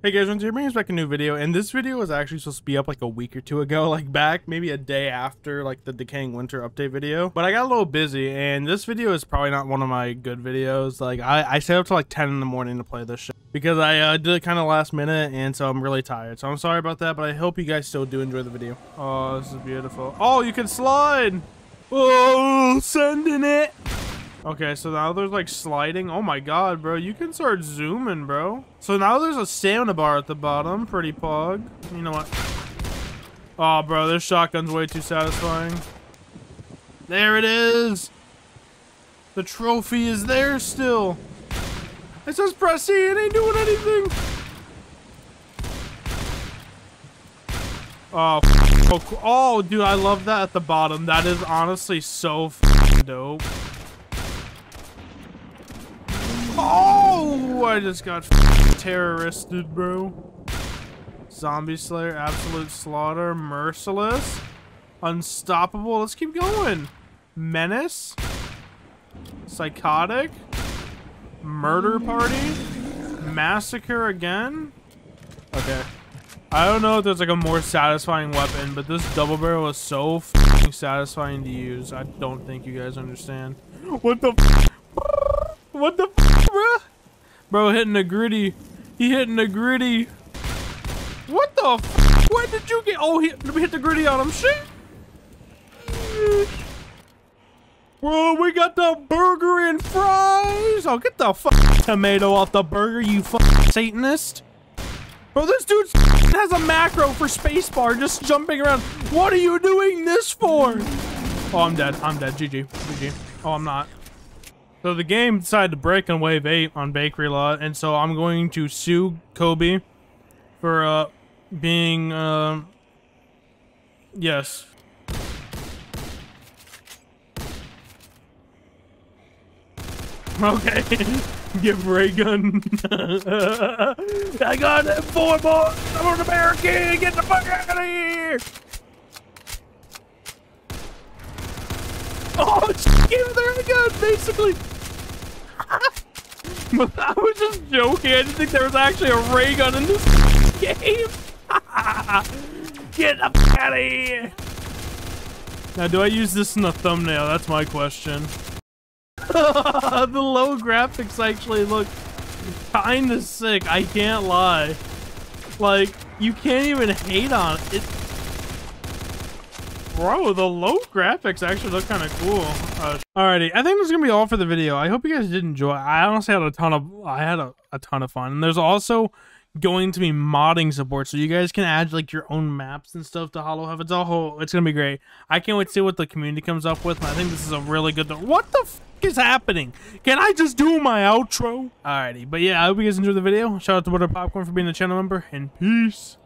Hey guys, bringing us back a new video, and this video was actually supposed to be up like a week or two ago, like back maybe a day after like the Decaying Winter update video. But I got a little busy, and this video is probably not one of my good videos. Like I, I stayed up till like 10 in the morning to play this shit because I uh, did it kind of last minute, and so I'm really tired. So I'm sorry about that, but I hope you guys still do enjoy the video. Oh, this is beautiful. Oh, you can slide. Oh, sending it. Okay, so now there's like sliding. Oh my god, bro. You can start zooming, bro. So now there's a stamina bar at the bottom. Pretty pug. You know what? Oh, bro, this shotgun's way too satisfying. There it is. The trophy is there still. It says press C. It ain't doing anything. Oh, oh, dude, I love that at the bottom. That is honestly so dope. Oh, I just got terroristed, bro. Zombie Slayer, Absolute Slaughter, Merciless, Unstoppable. Let's keep going. Menace, Psychotic, Murder Party, Massacre again. Okay. I don't know if there's like a more satisfying weapon, but this double barrel is so satisfying to use. I don't think you guys understand. What the what the bro? Bro hitting a gritty. He hitting a gritty. What the Where did you get? Oh, he, let me hit the gritty on him. Shit. Bro, we got the burger and fries. Oh, get the fuck tomato off the burger, you fuck Satanist. Bro, this dude has a macro for spacebar just jumping around. What are you doing this for? Oh, I'm dead. I'm dead. GG. GG. Oh, I'm not. So the game decided to break on wave 8 on Bakery Lot, and so I'm going to sue Kobe for uh, being, uh, yes. Okay, give ray gun. I got four boys. I'm an American. Get the fuck out of here. Oh, give the ray gun, basically. I was just joking. I didn't think there was actually a ray gun in this game. Get of here. Now, do I use this in the thumbnail? That's my question. the low graphics actually look kinda sick. I can't lie. Like, you can't even hate on it. Bro, the low graphics actually look kind of cool. Uh, alrighty, I think that's gonna be all for the video. I hope you guys did enjoy. I honestly had a ton of, I had a, a ton of fun. And there's also going to be modding support so you guys can add like your own maps and stuff to hollow heaven it's all whole it's gonna be great i can't wait to see what the community comes up with i think this is a really good what the f is happening can i just do my outro alrighty but yeah i hope you guys enjoyed the video shout out to butter popcorn for being a channel member and peace